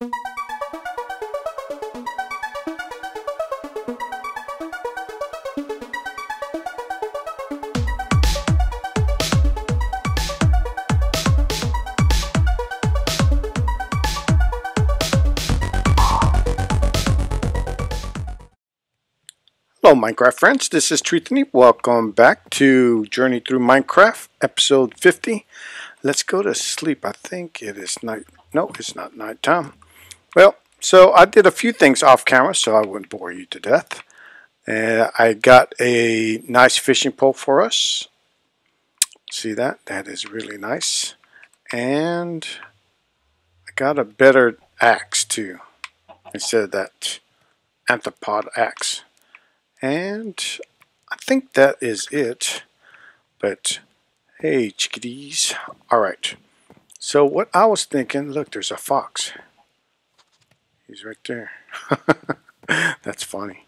Hello Minecraft friends, this is Treethony. Welcome back to Journey Through Minecraft, episode 50. Let's go to sleep. I think it is night. No, it's not nighttime. Well, so I did a few things off camera so I wouldn't bore you to death. And I got a nice fishing pole for us. See that? That is really nice. And I got a better axe too, instead of that arthropod axe. And I think that is it. But hey, chickadees. All right. So what I was thinking, look, there's a fox. He's right there. That's funny.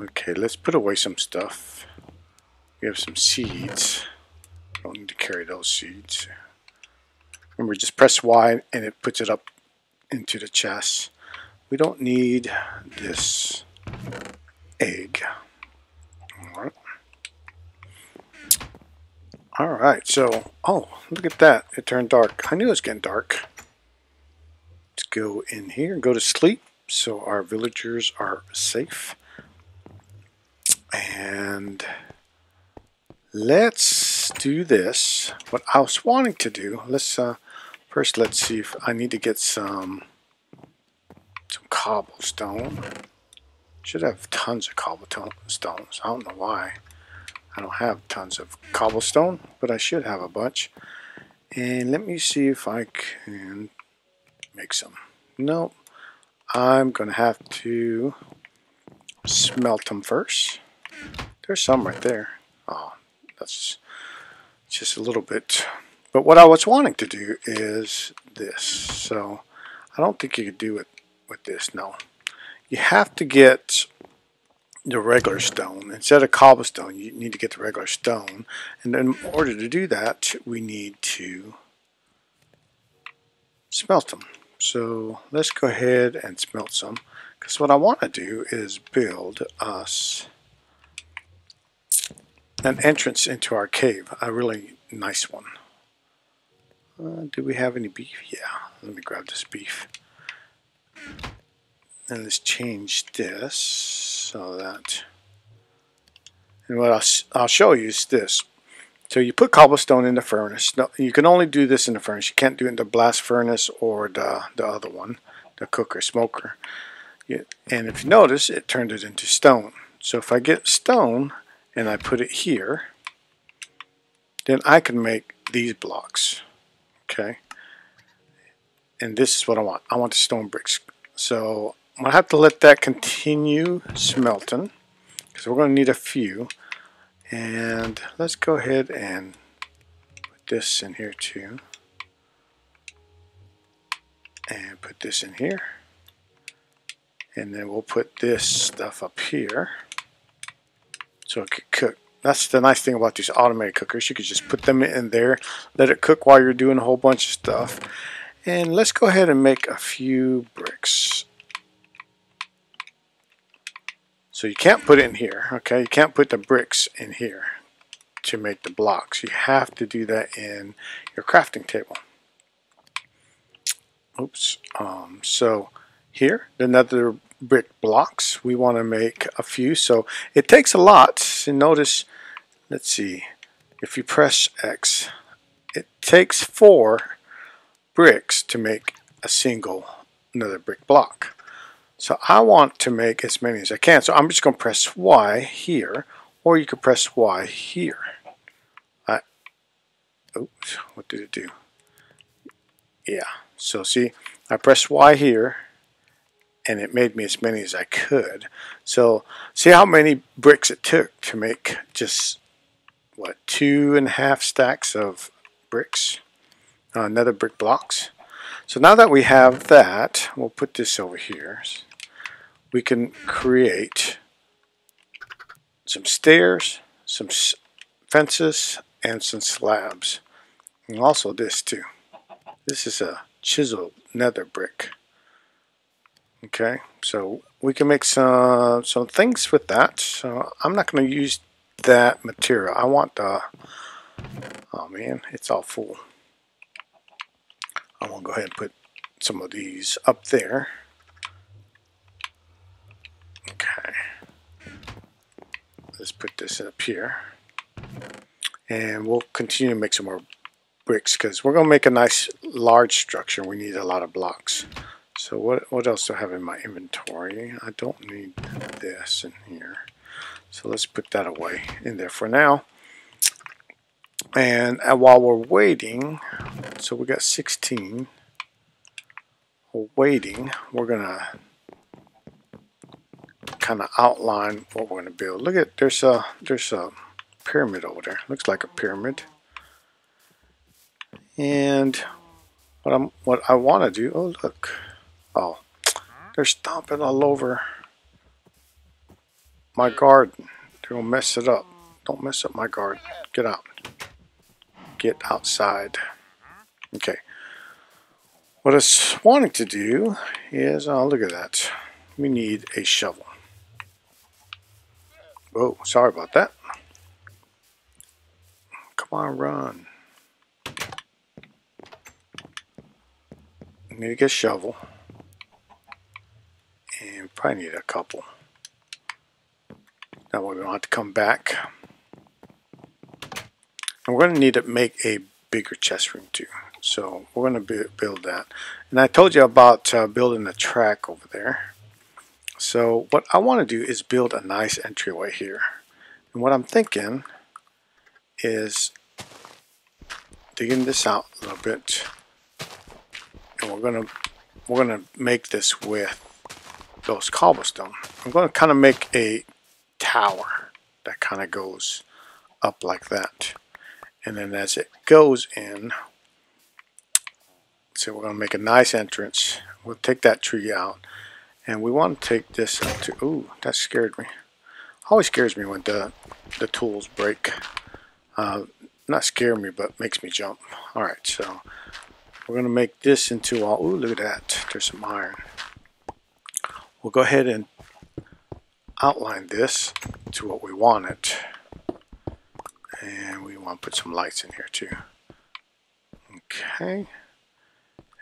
Okay, let's put away some stuff. We have some seeds. Don't need to carry those seeds. Remember, just press Y and it puts it up into the chest. We don't need this egg. All right. All right, so, oh, look at that. It turned dark. I knew it was getting dark. Let's go in here and go to sleep so our villagers are safe. And let's do this. What I was wanting to do, let's, uh, first let's see if I need to get some, some cobblestone. Should have tons of cobblestones. I don't know why. I don't have tons of cobblestone, but I should have a bunch. And let me see if I can make some. Nope. I'm going to have to smelt them first. There's some right there. Oh, that's just a little bit. But what I was wanting to do is this. So I don't think you could do it with this, no you have to get the regular stone. Instead of cobblestone, you need to get the regular stone. And in order to do that, we need to smelt them. So let's go ahead and smelt some. Because what I want to do is build us an entrance into our cave. A really nice one. Uh, do we have any beef? Yeah, let me grab this beef. And let's change this so that, and what I'll, I'll show you is this. So you put cobblestone in the furnace. You can only do this in the furnace. You can't do it in the blast furnace or the, the other one, the cooker, smoker. and if you notice, it turned it into stone. So if I get stone and I put it here, then I can make these blocks. Okay. And this is what I want. I want the stone bricks. So I'm going to have to let that continue smelting because we're going to need a few. And let's go ahead and put this in here too. And put this in here. And then we'll put this stuff up here so it can cook. That's the nice thing about these automated cookers. You could just put them in there, let it cook while you're doing a whole bunch of stuff. And let's go ahead and make a few bricks. So you can't put it in here, okay? You can't put the bricks in here to make the blocks. You have to do that in your crafting table. Oops. Um, so here, the nether brick blocks, we want to make a few. So it takes a lot. And notice, let's see, if you press X, it takes four bricks to make a single nether brick block. So I want to make as many as I can. So I'm just going to press Y here, or you could press Y here. I, oops, what did it do? Yeah, so see, I press Y here, and it made me as many as I could. So see how many bricks it took to make just, what, two and a half stacks of bricks, uh, another brick blocks. So now that we have that, we'll put this over here we can create some stairs, some fences, and some slabs. And also this too. This is a chiseled nether brick. Okay, so we can make some some things with that. So I'm not going to use that material. I want the. Oh man, it's all full. I'm gonna go ahead and put some of these up there. Okay. Let's put this up here. And we'll continue to make some more bricks because we're going to make a nice large structure. We need a lot of blocks. So what, what else do I have in my inventory? I don't need this in here. So let's put that away in there for now. And uh, while we're waiting, so we got 16. We're waiting. We're going to kind of outline what we're going to build. Look at, there's a, there's a pyramid over there. Looks like a pyramid. And what I'm what I want to do, oh look. Oh, they're stomping all over my garden. They're gonna mess it up. Don't mess up my garden. Get out. Get outside. Okay. What I am wanting to do is, oh look at that. We need a shovel. Whoa, sorry about that. Come on, run. Need to get a shovel. And probably need a couple. That way we don't have to come back. And we're going to need to make a bigger chest room too. So we're going to build that. And I told you about uh, building a track over there. So what I want to do is build a nice entryway here. And what I'm thinking is digging this out a little bit. And we're gonna we're gonna make this with those cobblestone. I'm gonna kind of make a tower that kind of goes up like that. And then as it goes in so we're gonna make a nice entrance. We'll take that tree out and we want to take this up to ooh that scared me. Always scares me when the the tools break. Uh, not scare me but makes me jump. Alright so we're going to make this into all ooh look at that. There's some iron. We'll go ahead and outline this to what we want it. And we want to put some lights in here too. Okay.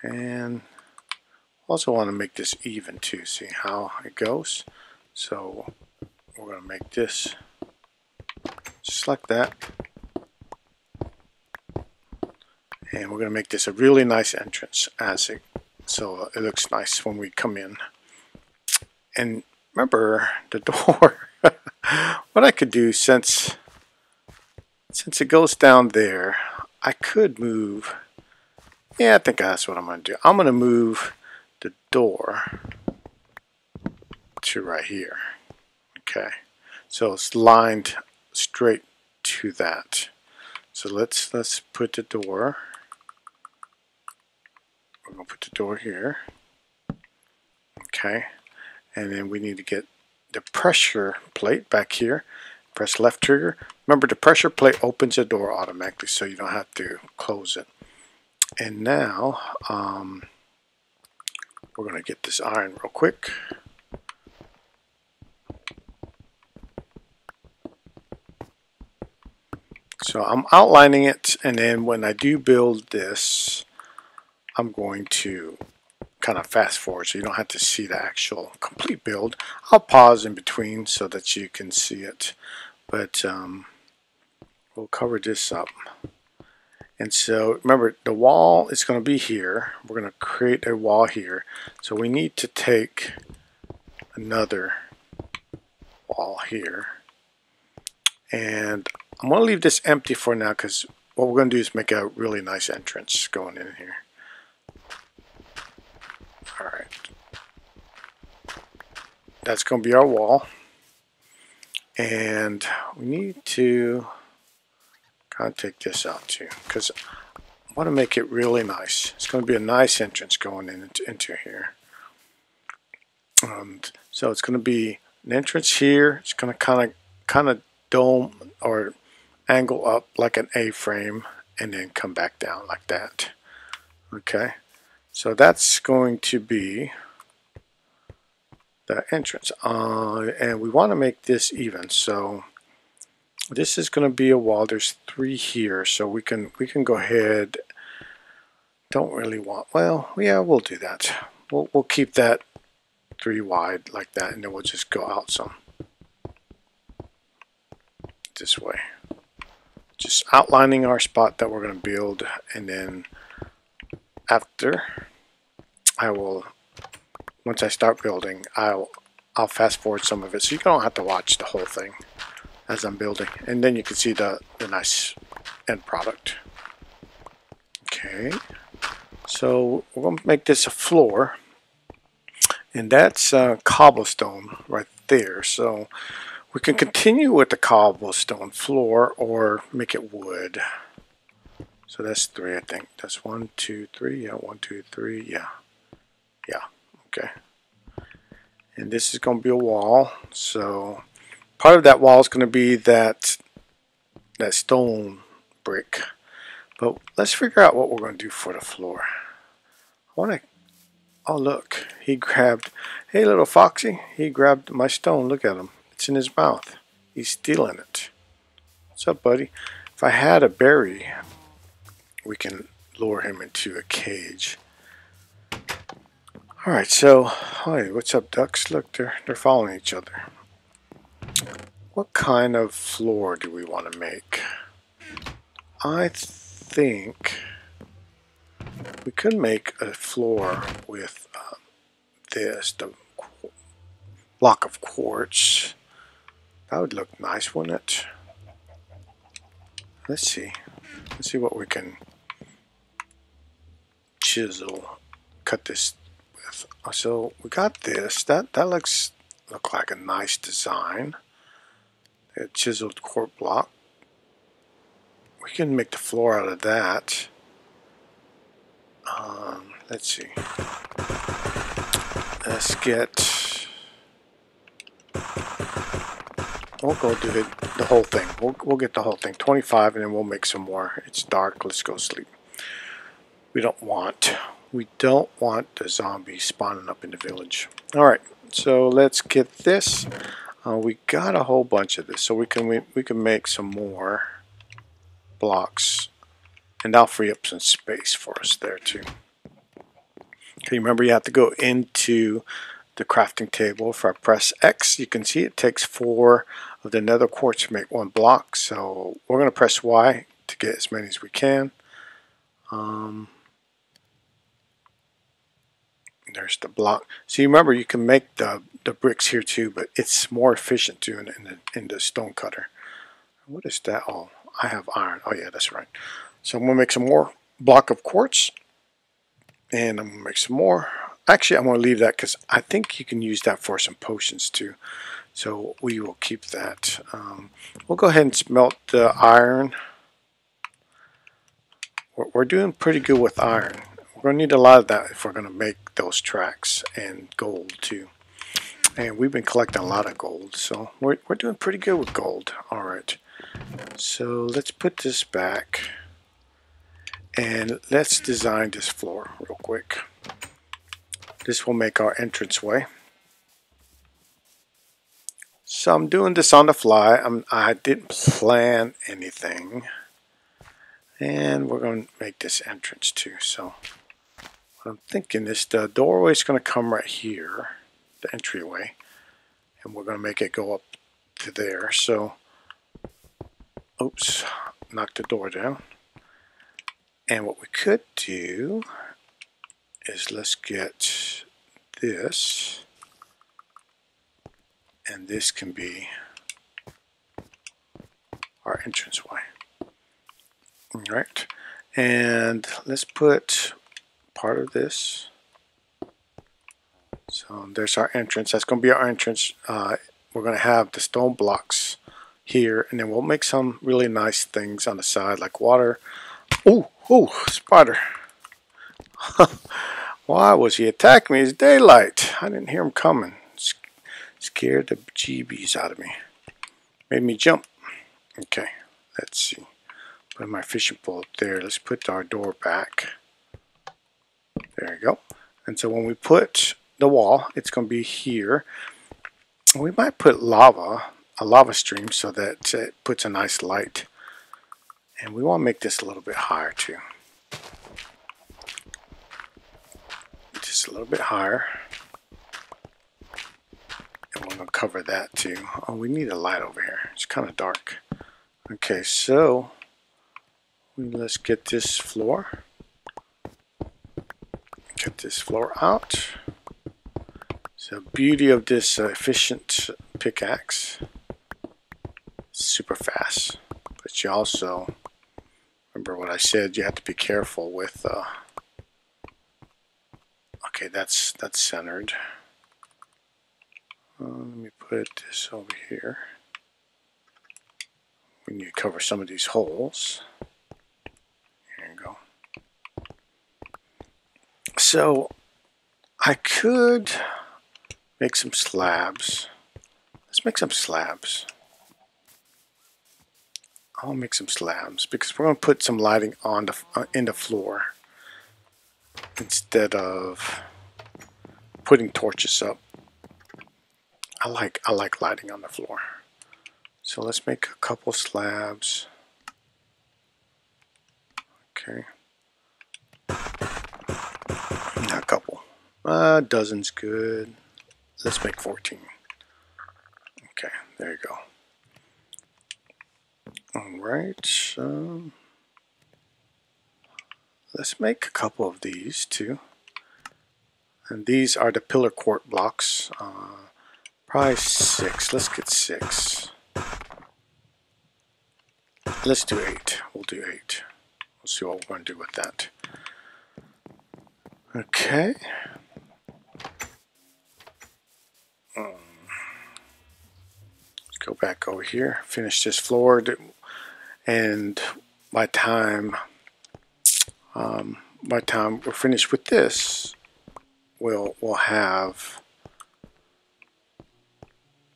And also want to make this even too see how it goes. So we're going to make this just like that. And we're going to make this a really nice entrance as it so it looks nice when we come in. And remember the door. What I could do since since it goes down there I could move. Yeah I think that's what I'm going to do. I'm going to move the door to right here okay so it's lined straight to that so let's let's put the door we're to put the door here. Okay. And then we need to get the pressure plate back here. Press left trigger. Remember the pressure plate opens the door automatically so you don't have to close it. And now um, we're going to get this iron real quick. So I'm outlining it and then when I do build this I'm going to kind of fast forward so you don't have to see the actual complete build. I'll pause in between so that you can see it. But um, we'll cover this up. And so remember the wall is going to be here. We're going to create a wall here. So we need to take another wall here. And I'm going to leave this empty for now because what we're going to do is make a really nice entrance going in here. Alright. That's going to be our wall. And we need to of take this out too because I want to make it really nice. It's going to be a nice entrance going into, into here. And so it's going to be an entrance here. It's going to kind of kind of dome or angle up like an A-frame and then come back down like that. Okay. So that's going to be the entrance. Uh, and we want to make this even. So this is going to be a wall. There's three here, so we can we can go ahead. Don't really want. Well, yeah, we'll do that. We'll we'll keep that three wide like that, and then we'll just go out some this way. Just outlining our spot that we're going to build, and then after I will once I start building, I'll I'll fast forward some of it so you don't have to watch the whole thing as I'm building. And then you can see the, the nice end product. Okay, so we're going to make this a floor. And that's uh, cobblestone right there. So we can continue with the cobblestone floor or make it wood. So that's three, I think. That's one, two, three. Yeah, one, two, three. Yeah. Yeah. Okay. And this is going to be a wall. So part of that wall is going to be that that stone brick. But let's figure out what we're going to do for the floor. I want to. Oh look, he grabbed. Hey little foxy, he grabbed my stone. Look at him. It's in his mouth. He's stealing it. What's up, buddy? If I had a berry, we can lure him into a cage. Alright, so, hi, what's up, ducks? Look, they're, they're following each other. What kind of floor do we want to make? I think we could make a floor with uh, this, the block of quartz. That would look nice, wouldn't it? Let's see. Let's see what we can chisel, cut this with. So we got this. That that looks look like a nice design. A chiseled quartz block. We can make the floor out of that. Um, let's see. Let's get. We'll go do the, the whole thing. We'll, we'll get the whole thing. 25 and then we'll make some more. It's dark. Let's go sleep. We don't want. We don't want the zombies spawning up in the village. Alright, so let's get this. Uh, we got a whole bunch of this, so we can we, we can make some more blocks, and that'll free up some space for us there too. Okay, remember you have to go into the crafting table. If I press X, you can see it takes four of the nether quartz to make one block. So we're going to press Y to get as many as we can. Um, there's the block. So you remember you can make the, the bricks here too, but it's more efficient too in, in, the, in the stone cutter. What is that? Oh, I have iron. Oh yeah, that's right. So I'm to make some more block of quartz. And I'm to make some more. Actually, I'm to leave that because I think you can use that for some potions too. So we will keep that. Um, we'll go ahead and smelt the iron. We're, we're doing pretty good with iron. We're going to need a lot of that if we're going to make those tracks and gold too. And we've been collecting a lot of gold, so we're, we're doing pretty good with gold. Alright, so let's put this back and let's design this floor real quick. This will make our entranceway. So I'm doing this on the fly. I'm, I didn't plan anything. And we're going to make this entrance too. So what I'm thinking is the doorway is going to come right here, the entryway. And we're going to make it go up to there. So, oops, knock the door down. And what we could do is let's get this and this can be our entranceway. All right, and let's put part of this. So there's our entrance. That's going to be our entrance. Uh, we're going to have the stone blocks here, and then we'll make some really nice things on the side, like water. Oh, oh, spider. Why was he attacking me? It's daylight. I didn't hear him coming. Scared the GBs out of me. Made me jump. Okay, let's see. Put my fishing pole up there. Let's put our door back. There you go. And so when we put the wall. It's going to be here. We might put lava, a lava stream, so that it puts a nice light. And we want to make this a little bit higher too. Just a little bit higher. And we're going to cover that too. Oh, we need a light over here. It's kind of dark. Okay, so let's get this floor. Get this floor out. So beauty of this uh, efficient pickaxe. Super fast. But you also, remember what I said, you have to be careful with, uh, okay, that's, that's centered. Uh, let me put this over here. We need to cover some of these holes. So I could make some slabs. Let's make some slabs. I'll make some slabs because we're going to put some lighting on the uh, in the floor instead of putting torches up. I like I like lighting on the floor. So let's make a couple slabs. Okay. A couple. Uh, dozen's good. Let's make 14. Okay, there you go. Alright, um, let's make a couple of these too. And these are the pillar quartz blocks. Uh, probably six. Let's get six. Let's do eight. We'll do eight. We'll see what we're going to do with that. Okay. Let's go back over here, finish this floor, and by time um, by time we're finished with this, we'll we'll have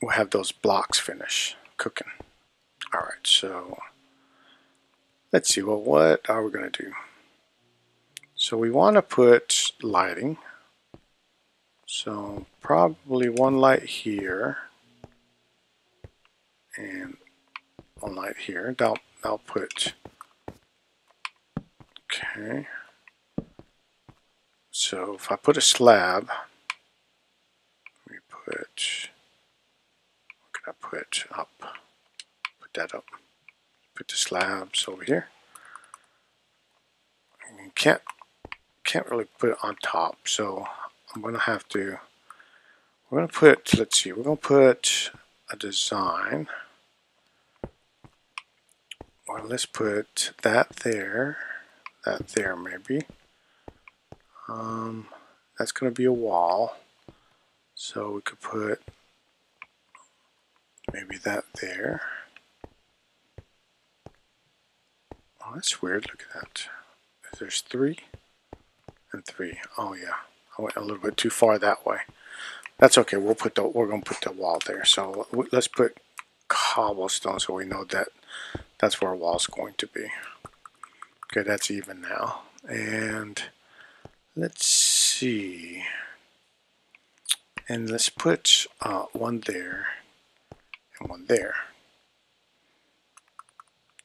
we'll have those blocks finish cooking. All right, so let's see. Well, what are we gonna do? So we want to put lighting. So probably one light here and one light here. I'll, I'll put, okay. So if I put a slab, me put, what can I put up? Put that up. Put the slabs over here. You can't can't really put it on top, so I'm going to have to, we're going to put, let's see, we're going to put a design. Well, let's put that there, that there maybe. Um, that's going to be a wall. So we could put maybe that there. Oh, that's weird. Look at that. There's three and three. Oh yeah, I went a little bit too far that way. That's okay. We'll put the we're gonna put the wall there. So let's put cobblestone so we know that that's where our wall's going to be. Okay, that's even now. And let's see. And let's put uh, one there and one there.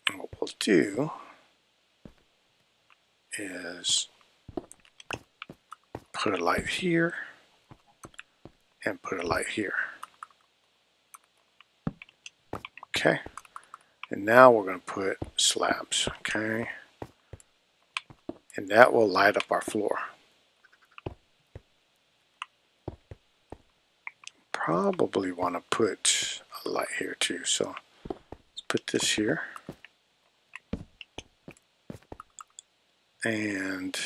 And what we'll do is put a light here and put a light here. Okay. And now we're going to put slabs. Okay. And that will light up our floor. Probably want to put a light here too. So let's put this here. And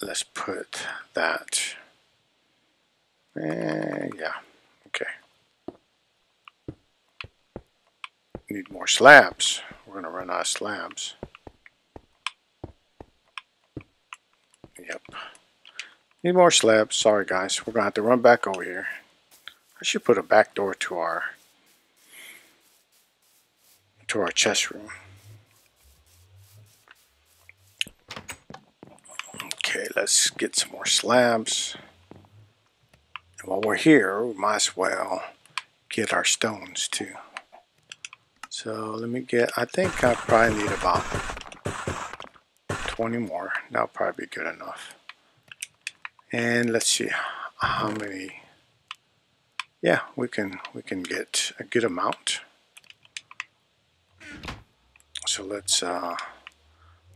let's put that. And yeah, okay. Need more slabs. We're going to run out of slabs. Yep. Need more slabs. Sorry, guys. We're going to have to run back over here. I should put a back door to our to our chest room. Okay, let's get some more slabs. And while we're here, we might as well get our stones too. So let me get, I think I probably need about 20 more. That'll probably be good enough. And let's see how many, yeah, we can, we can get a good amount. So let's uh,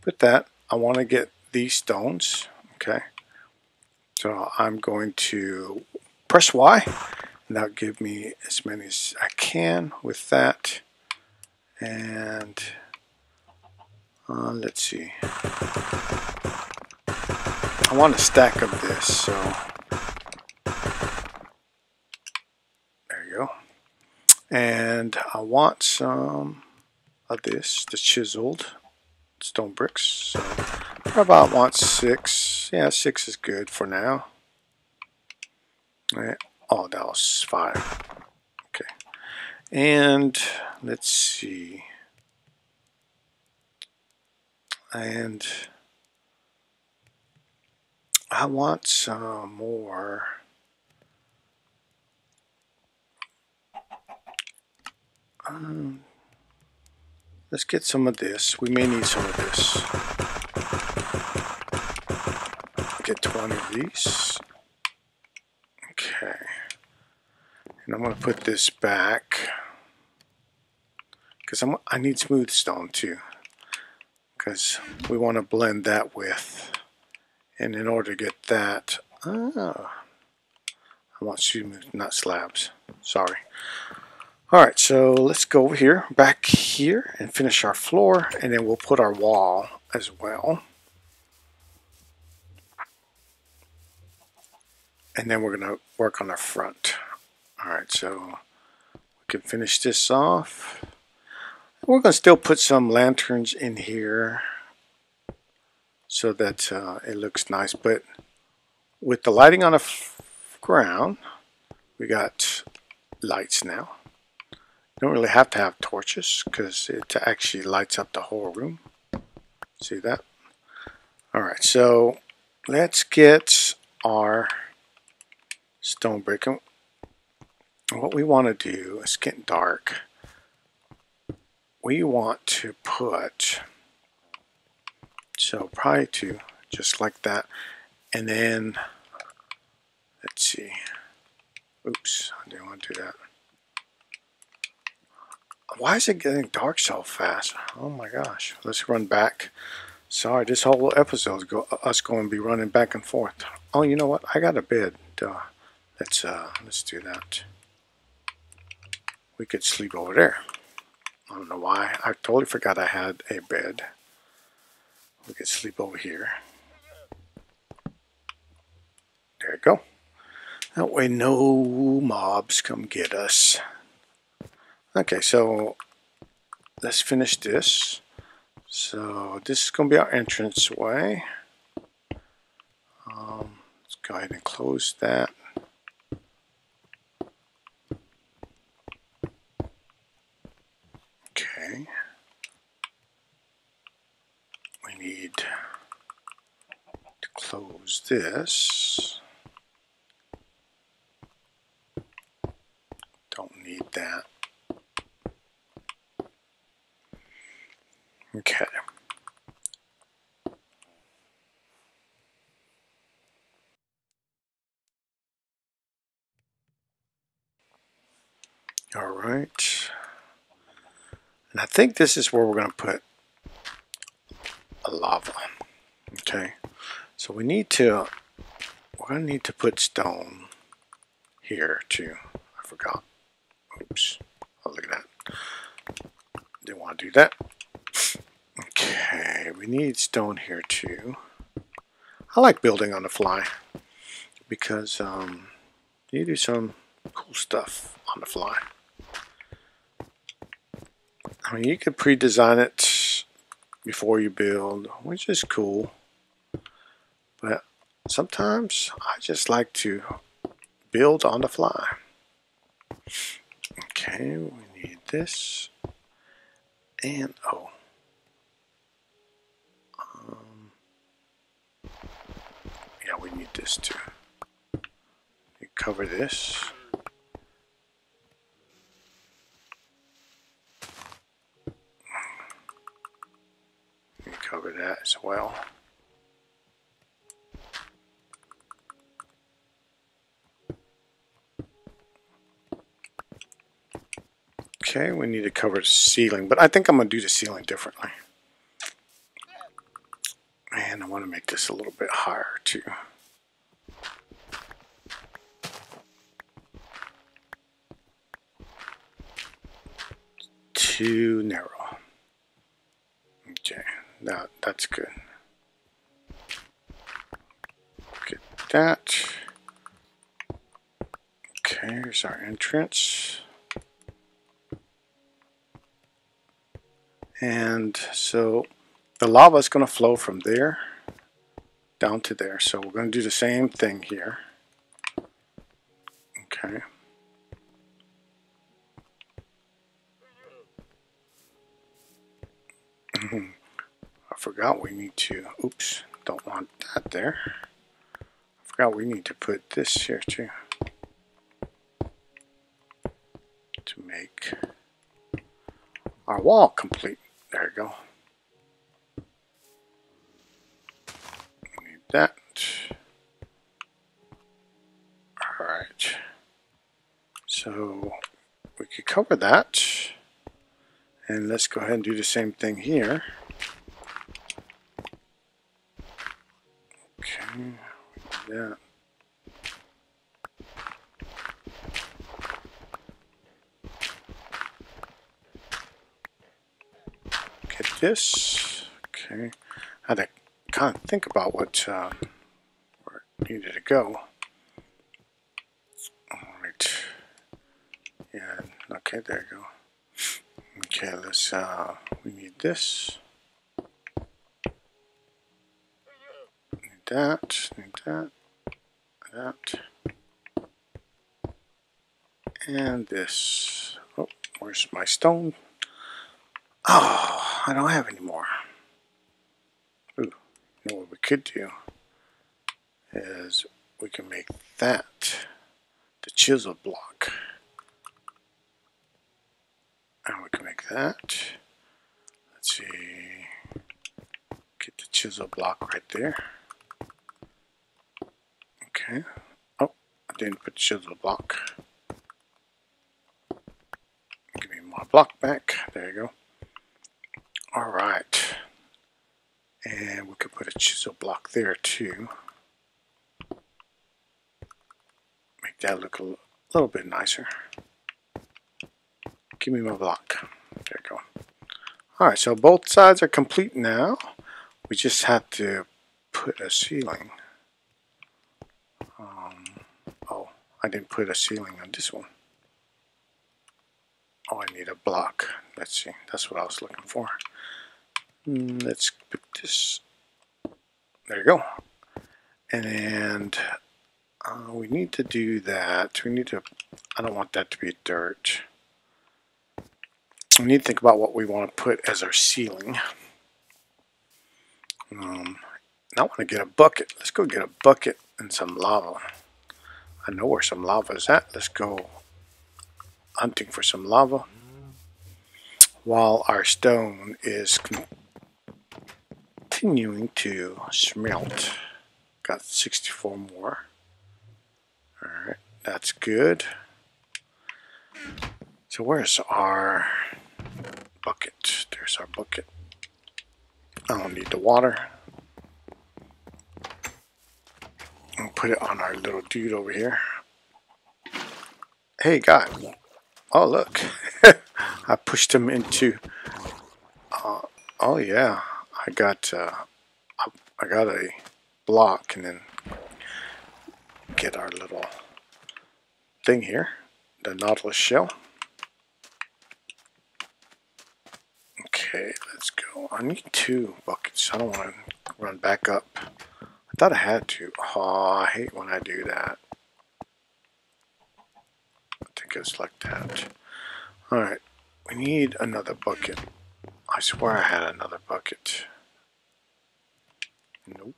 put that. I want to get these stones, okay? So I'm going to press Y, and that'll give me as many as I can with that. And uh, let's see. I want a stack of this, so there you go. And I want some of this, the chiseled stone bricks. So About want six. Yeah, six is good for now. Right. Oh, that was five. Okay. And let's see. And I want some more. Um, let's get some of this. We may need some of this. Get 20 of these. Okay. And I'm going to put this back. Because I'm need smooth stone too. Because we want to blend that with. And in order to get that oh, I want smooth not slabs. Sorry. Alright so let's go over here back here and finish our floor and then we'll put our wall as well and then we're going to work on the front alright so we can finish this off we're going to still put some lanterns in here so that uh, it looks nice. But with the lighting on the ground, we got lights now. Don't really have to have torches because it actually lights up the whole room. See that? Alright, so let's get our stone brick. And what we want to do is get dark we want to put, so probably to just like that. And then, let's see. Oops, I didn't want to do that. Why is it getting dark so fast? Oh my gosh. Let's run back. Sorry, this whole episode is go, us going to be running back and forth. Oh, you know what? I got a bed. Duh. Let's uh, let's do that. We could sleep over there. I don't know why. I totally forgot I had a bed. We could sleep over here. There you go. That way no mobs come get us. Okay, so let's finish this. So this is going to be our entrance way. Um, let's go ahead and close that. Okay. We need to close this. Don't need that. Okay. All right. And I think this is where we're going to put a lava. Okay. We need to, we're going to need to put stone here too. I forgot. Oops. Oh, look at that. Didn't want to do that. Okay, we need stone here too. I like building on the fly because um, you do some cool stuff on the fly. I mean, you could pre-design it before you build, which is cool. But sometimes I just like to build on the fly. Okay, we need this. And, oh. Um, yeah, we need this too. You cover this. You cover that as well. Okay, we need to cover the ceiling, but I think I'm going to do the ceiling differently. And I want to make this a little bit higher too. Too narrow. Okay, that, that's good. Get that. Okay, here's our entrance. And so the lava is going to flow from there down to there. So we're going to do the same thing here. Okay. Mm-hmm. I forgot we need to, oops, don't want that there. I forgot we need to put this here too. To make our wall complete. There you go. Need that. Alright. So we could cover that. And let's go ahead and do the same thing here. Okay, that. This. Okay, I had to kind of think about what uh, where it needed to go. All right. Yeah. Okay. There you go. Okay. Let's. Uh, we need this. Need that. Need that. That. And this. Oh, where's my stone? Oh, I don't have any more. Ooh, you know what we could do is we can make that the chisel block. And we can make that. Let's see. Get the chisel block right there. Okay. Oh, I didn't put the chisel block. Give me my block back. There you go. All right. And we could put a chisel block there too. Make that look a little bit nicer. Give me my block. There you go. All right, so both sides are complete now. We just have to put a ceiling. Um, oh, I didn't put a ceiling on this one. Oh, I need a block. Let's see. That's what I was looking for. Mm, let's put this, there you go. And uh, we need to do that. We need to, I don't want that to be dirt. We need to think about what we want to put as our ceiling. Um, I want to get a bucket. Let's go get a bucket and some lava. I know where some lava is at. Let's go hunting for some lava while our stone is continuing to smelt. Got 64 more. Alright, that's good. So where's our bucket? There's our bucket. I don't need the water. I'll put it on our little dude over here. Hey, guy. Oh, look. I pushed him into... Uh, oh, yeah. I got uh, I got a block and then get our little thing here, the Nautilus shell. Okay, let's go. I need two buckets. I don't want to run back up. I thought I had to. Oh, I hate when I do that. I think it's like that. Alright, we need another bucket. I swear I had another bucket.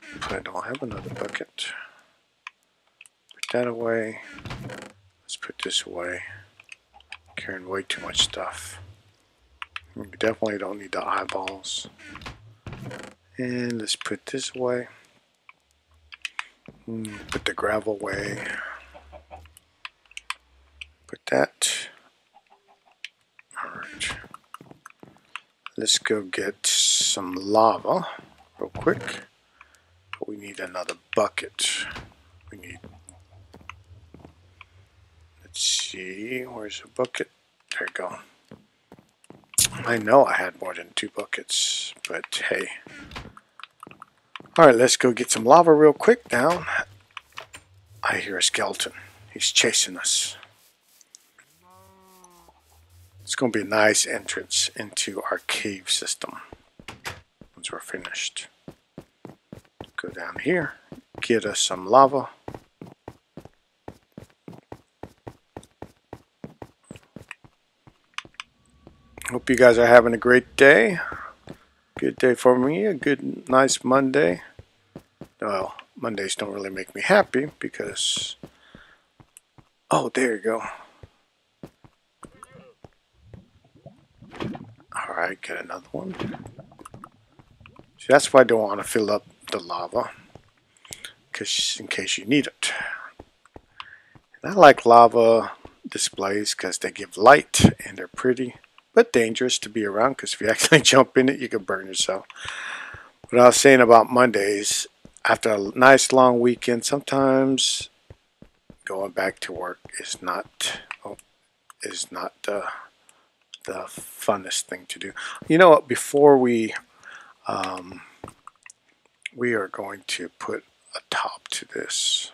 Nope, I don't have another bucket. Put that away. Let's put this away. Carrying way too much stuff. We definitely don't need the eyeballs. And let's put this away. Hmm, put the gravel away. Put that. Alright. Let's go get some lava real quick. Need another bucket. We need let's see, where's the bucket? There you go. I know I had more than two buckets, but hey. Alright, let's go get some lava real quick now. I hear a skeleton. He's chasing us. It's going to be a nice entrance into our cave system once we're finished. Go down here, get us some lava. Hope you guys are having a great day. Good day for me, a good, nice Monday. Well, Mondays don't really make me happy because. Oh, there you go. Alright, get another one. See, that's why I don't want to fill up the lava. Cause, in case you need it. And I like lava displays because they give light and they're pretty but dangerous to be around because if you actually jump in it, you can burn yourself. What I was saying about Mondays, after a nice long weekend, sometimes going back to work is not oh, is not the the funnest thing to do. You know what? Before we um, we are going to put a top to this.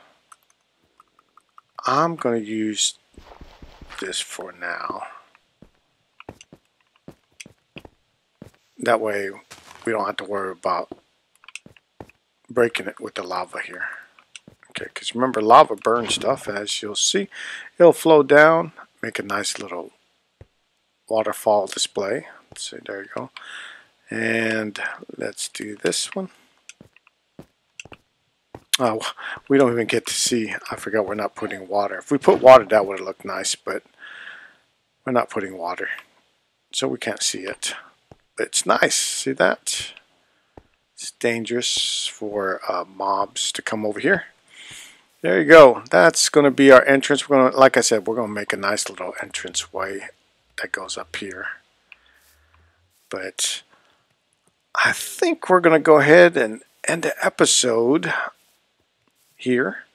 I'm going to use this for now. That way we don't have to worry about breaking it with the lava here. Okay, because remember lava burns stuff as you'll see. It'll flow down, make a nice little waterfall display. Let's see, there you go. And let's do this one. Oh, we don't even get to see. I forgot we're not putting water. If we put water, that would looked nice, but we're not putting water. So we can't see it it's nice. See that? It's dangerous for uh, mobs to come over here. There you go. That's going to be our entrance. We're going to, like I said, we're going to make a nice little entrance way that goes up here. But I think we're going to go ahead and end the episode here.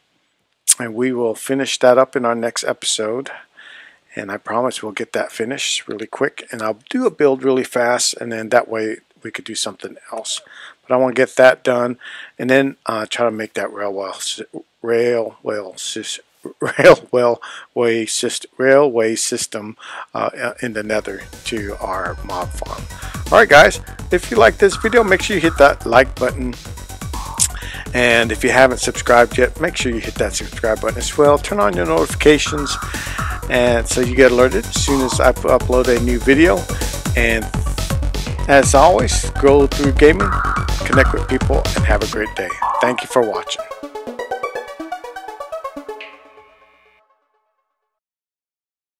And we will finish that up in our next episode. And I promise we'll get that finished really quick and I'll do a build really fast and then that way we could do something else. But I want to get that done and then uh, try to make that railway rail well railway system railway system uh, in the nether to our mob farm. Alright guys if you like this video make sure you hit that like button and if you haven't subscribed yet make sure you hit that subscribe button as well. Turn on your notifications and so you get alerted as soon as I upload a new video. And as always grow through gaming connect with people and have a great day. Thank you for watching